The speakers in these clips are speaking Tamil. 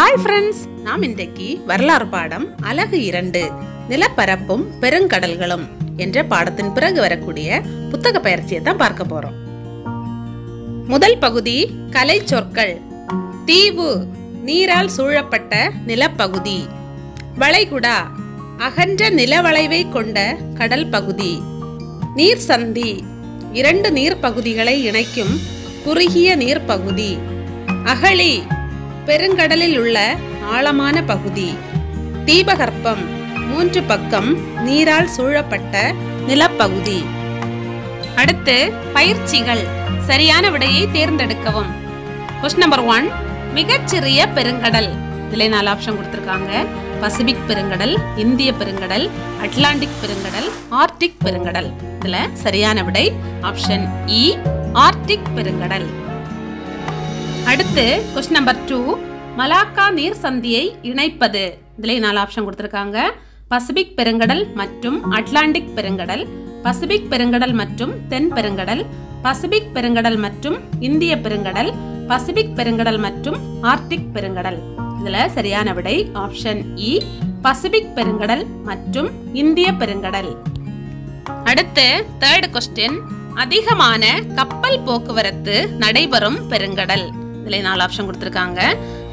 ஹாய் ஃப்ரெண்ட்ஸ் நாம் இன்றைக்கு வரலாறு பாடம் அலகு இரண்டு நிலப்பரப்பும் பெருங்கடல்களும் என்ற பாடத்தின் பிறகு வரக்கூடிய புத்தக பயிற்சியை தான் பார்க்க போறோம். முதல் பகுதி கலை சொற்கள். தீவு நீரால் சூழப்பட்ட நிலப்பகுதி. வளைகுடா அகன்ற நிலவளைவை கொண்ட கடல் பகுதி. நீர் சந்தி இரண்டு நீர்ப்பகுதிகளை இணைக்கும் குறுகிய நீர்ப்பகுதி. அகழி பெருங்கடலில் உள்ள ஆழமான பகுதி. தீபகற்பம் மூன்று பக்கம் நீரால் சூழப்பட்ட நிலப்பகுதி. அடுத்து பயிற்சிகள். சரியான விடையை தேர்ந்தெடுக்கவும். கொஸ்டின் நம்பர் ஒன் மிகச்சிறிய பெருங்கடல். இதுல நாலு ஆப்ஷன் கொடுத்துருக்காங்க. பசிபிக் பெருங்கடல் இந்திய பெருங்கடல் அட்லாண்டிக் பெருங்கடல் ஆர்டிக் பெருங்கடல். இதுல சரியான விடை ஆப்ஷன் இ ஆர்டிக் பெருங்கடல். அடுத்து கொஸ்டின் நம்பர் டூ மலாக்கா நீர் சந்தியை இணைப்பது. இதுல நாலு ஆப்ஷன் கொடுத்துருக்காங்க. பசிபிக் பெருங்கடல் மற்றும் அட்லாண்டிக் பெருங்கடல் பசிபிக் பெருங்கடல் மற்றும் தென் பெருங்கடல் பசிபிக் பெருங்கடல் மற்றும் இந்திய பெருங்கடல் பசிபிக் பெருங்கடல் மற்றும் ஆர்டிக் பெருங்கடல். இதுல சரியான விடை ஆப்ஷன் இ பசிபிக் பெருங்கடல் மற்றும் இந்திய பெருங்கடல். அடுத்து தேர்ட் கொஸ்டின் அதிகமான கப்பல் போக்குவரத்து நடைபெறும் பெருங்கடல். இதில் நாலு ஆப்ஷன் கொடுத்துருக்காங்க.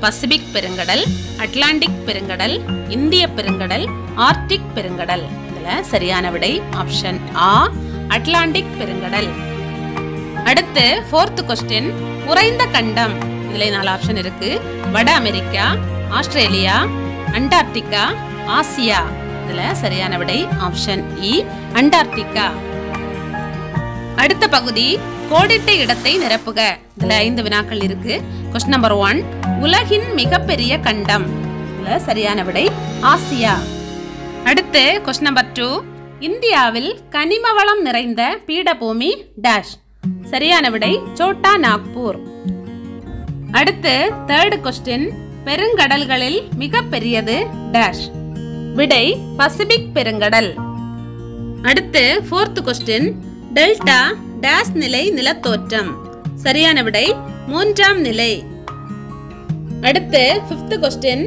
பசிபிக் பெருங்கடல் அட்லாண்டிக் பெருங்கடல் இந்திய பெருங்கடல் ஆர்டிக் பெருங்கடல். இதில் சரியான விடை ஆப்ஷன் ஆ அட்லாண்டிக் பெருங்கடல். அடுத்து ஃபோர்த் கொஸ்டின் குறைந்த கண்டம். இதில் நாலு ஆப்ஷன் இருக்கு. வட அமெரிக்கா ஆஸ்திரேலியா அண்டார்டிகா ஆசியா. இதில் சரியான விடை ஆப்ஷன் இ e, அண்டார்டிகா. அடுத்த பகுதி கோடிட்ட இடத்தை நிரப்புக. இதுல ஐந்து வினாக்கள் இருக்கு. கொஸ்டின் நம்பர் ஒன் உலகின் மிகப்பெரிய கண்டம். இதுல சரியான விடை ஆசியா. அடுத்து கொஸ்டின் நம்பர் டூ இந்தியாவில் கனிம வளம் நிறைந்த பீடபூமி டேஷ் சரியான விடை சோட்டா நாக்பூர். அடுத்து தேர்ட் கொஸ்டின் பெருங்கடல்களில் மிகப்பெரியது டேஷ் விடை பசிபிக் பெருங்கடல். அடுத்து ஃபோர்த் கொஸ்டின் டெல்டா டேஷ் நிலை நிலத்தோற்றம். சரியான விடை மூன்றாம் நிலை. அடுத்து ஃபிஃப்த் கொஸ்டின்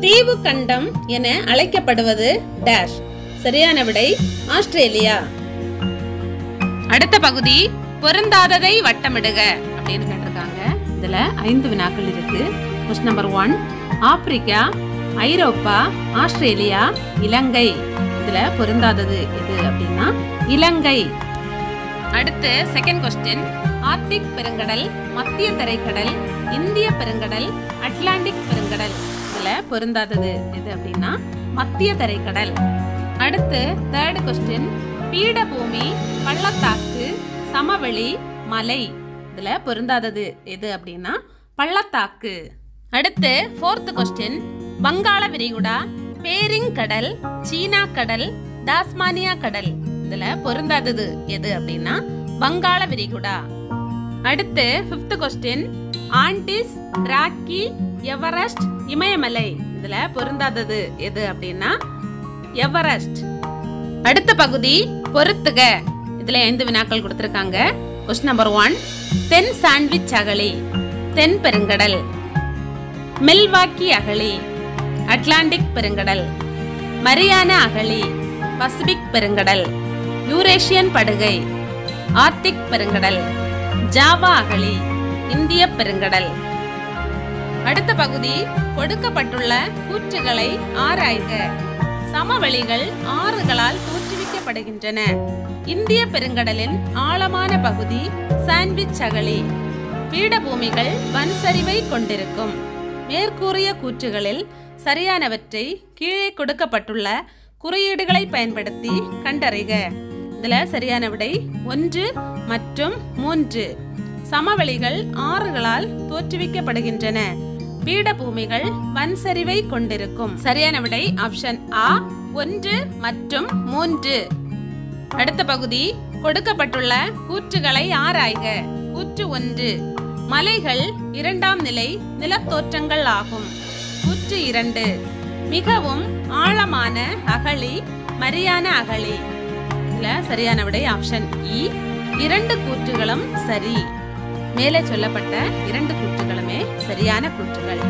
தீவு கண்டம் என அழைக்கப்படுவது டேஷ். சரியான விடை ஆஸ்திரேலியா. அடுத்த பகுதி பொருந்தாததை வட்டமிடுக அப்படின்னு கேட்டிருக்காங்க. இதுல ஐந்து வினாக்கள் இருக்கு. Question number one Africa Europe Australia Ilangai. இதுல பொருந்தாதது எது அப்படின்னா இலங்கை. அடுத்து செகண்ட் கொஸ்டின் ஆர்டிக் பெருங்கடல் மத்திய தரைக்கடல் இந்திய பெருங்கடல் அட்லாண்டிக் பெருங்கடல். இதில் பொருந்தாதது எது அப்படின்னா மத்திய தரைக்கடல். அடுத்து தேர்ட் கொஸ்டின் பீடபூமி பள்ளத்தாக்கு சமவெளி மலை. இதில் பொருந்தாதது எது அப்படின்னா பள்ளத்தாக்கு. அடுத்து ஃபோர்த் கொஸ்டின் வங்காள விரிகுடா பேரிங் கடல் சீனா கடல் டாஸ்மானியா கடல். இதுல பொருந்தாதது எது அப்படின்னா வங்காள விரிகுடா. அடுத்து fifth question Andes Rocky Everest இமயமலை. இதுல பொருந்தாதது எது அப்படின்னா எவரெஸ்ட் அடுத்த பகுதி பொருத்துக இதுல ஐந்து வினாக்கள் கொடுத்திருக்காங்க. கொஸ்டின் நம்பர் ஒன் தென் சாண்ட்விச் அகழி தென் பெருங்கடல். மில்வாக்கி அகழி அட்லாண்டிக் பெருங்கடல். மரியானா அகழி பசிபிக் பெருங்கடல். யூரேஷியன் படுகை ஆர்டிக் பெருங்கடல் ஜாவா அகழி இந்திய பெருங்கடல். அடுத்த பகுதி கொடுக்கப்பட்டுள்ள கூற்றுகளை ஆராய்க. சமவெளிகள் ஆறுகளால் தோற்றுவிக்கப்படுகின்றன. இந்திய பெருங்கடலின் ஆழமான பகுதி சாண்ட்விச் அகழி. பீடபூமிகள் வன்சரிவை கொண்டிருக்கும். மேற்கூறிய கூற்றுகளில் சரியானவற்றை கீழே கொடுக்கப்பட்டுள்ள குறியீடுகளை பயன்படுத்தி கண்டறிக. இதுல சரியான விடை ஒன்று மற்றும் மூன்று. சமவெளிகள் ஆறுகளால் தோற்றுவிக்கப்படுகின்றன. பீடபூமிகள் வன்சரிவை கொண்டிருக்கும். சரியான விடை ஆப்ஷன் ஆ ஒன்று மற்றும் மூன்று. அடுத்த பகுதி கொடுக்கப்பட்டுள்ள கூற்றுகளை ஆராய்க. கூற்று ஒன்று மலைகள் இரண்டாம் நிலை நிலத்தோற்றங்கள் ஆகும். கூற்று இரண்டு மிகவும் ஆழமான அகழி மரியான அகழி. இதுல சரியான விடை ஆப்ஷன் இ e. இரண்டு கூற்றுகளும் சரி. மேலே சொல்லப்பட்ட இரண்டு கூற்றுகளுமே சரியான கூற்றுகள்.